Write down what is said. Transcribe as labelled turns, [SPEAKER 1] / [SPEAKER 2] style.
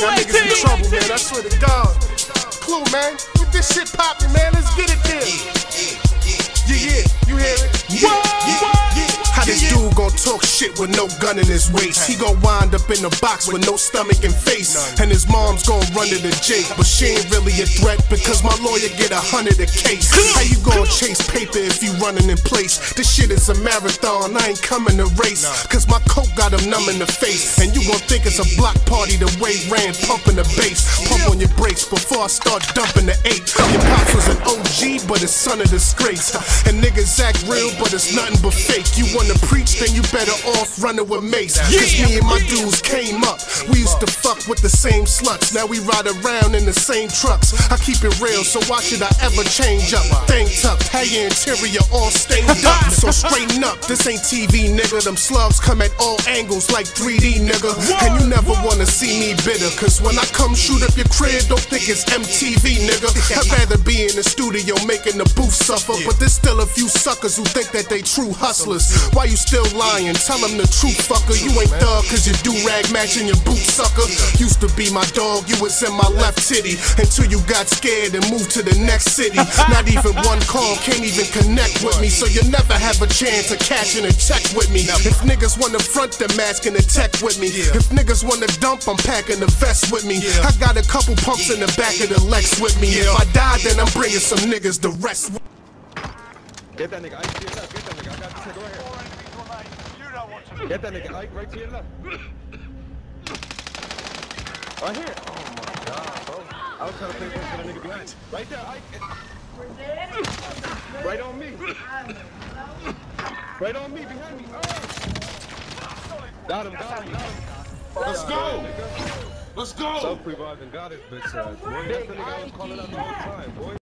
[SPEAKER 1] Y'all niggas in trouble, man. I swear to God. Clue, man. Get this shit poppin', man. Let's get it there. Yeah, yeah. You hear it? Yeah, yeah, yeah. How this dude gon' talk shit with no gun in his waist? He gon' wind up in a box with no stomach and face. And his mom's gon' run to the Jake. But she ain't really a threat because my lawyer get a hundred a case. How you gon' chase paper if you running in place? This shit is a marathon. I ain't coming to race. Cause my coke got him numb in the face. And you gon' think it's a block party the way Rand pumping the bass. Pump on your brakes before I start dumping the eight. Your pops was an OG, but his son of disgrace. And niggas act real, but it's nothing but fake. You wanna preach, then you better off running with Mase. Cause me and my dudes came up. Used to fuck with the same sluts. Now we ride around in the same trucks. I keep it real, so why should I ever change up? Thing how your interior all stained up. So straighten up, this ain't TV, nigga. Them slugs come at all angles like 3D, nigga. And you never wanna see me bitter. Cause when I come shoot up your crib, don't think it's MTV, nigga. I'd rather be in the studio making the booth suffer. But there's still a few suckers who think that they true hustlers. Why you still lying? Tell them the truth, fucker. You ain't thug cause you do rag matching your boot sucker. Used to be my dog, you was in my left titty. Until you got scared and moved to the next city. Not even one call, can't even connect with me. So you never have a chance of cashing a check with me. If niggas wanna front, they're masking a tech with me. If niggas wanna dump, I'm packing the vest with me. I got a couple pumps in the back of the Lex with me. If I die, then I'm bringing some niggas the rest.
[SPEAKER 2] Get that nigga. Ike to your left. Get that nigga. I got this nigga right here. Get that nigga. Ike right to your left. Right here. Oh my god, bro. I was trying to play ball for the nigga behind. Right there, Ike. Right on me. Right on me, behind me. Oh. Got him, got him, got him.
[SPEAKER 3] Let's go. Let's go.
[SPEAKER 2] Self-reviving, got uh, it, bitch ass. Boy, that's the nigga I was calling out the whole time, boy.